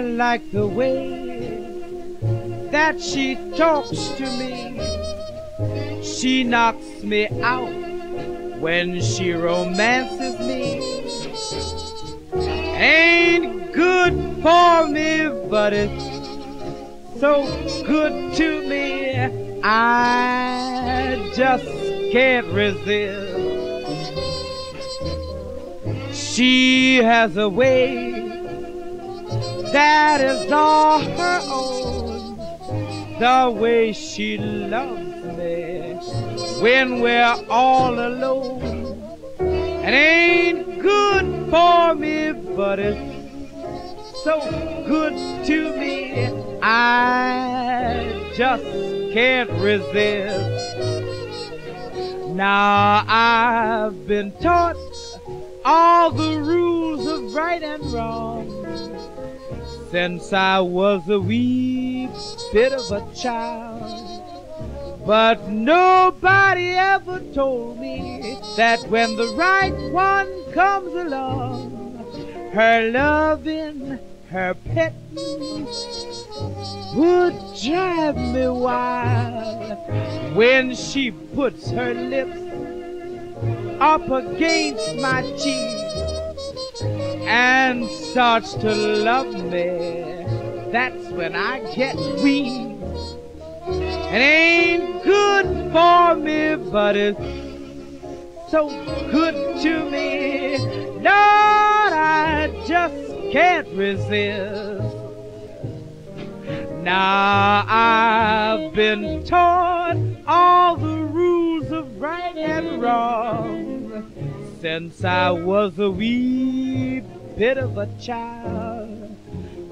like the way that she talks to me. She knocks me out when she romances me. Ain't good for me, but it's so good to me. I just can't resist. She has a way that is all her own. The way she loves me when we're all alone. It ain't good for me, but it's so good to me. I just can't resist. Now I've been taught all the rules of right and wrong since I was a wee bit of a child. But nobody ever told me that when the right one comes along, her loving, her petting would drive me wild when she puts her lips up against my cheek and starts to love me. That's when I get weak. It ain't good for me, but it's so good to me. Lord, I just can't resist. Now I've been taught all the rules of right and wrong since I was a wee bit of a child.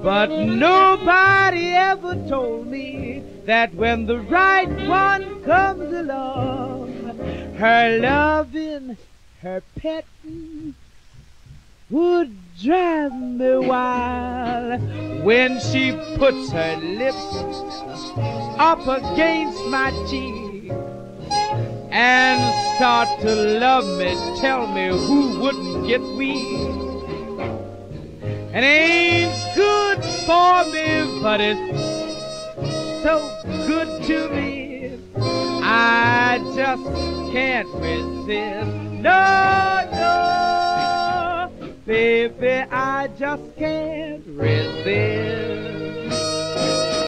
But nobody ever told me that when the right one comes along, her loving, her petting would drive me wild when she puts her lips up against my cheek and start to love me, tell me who wouldn't get weak. It ain't good for me, but it's so good to me. I just can't resist. No, no, baby, I just can't resist.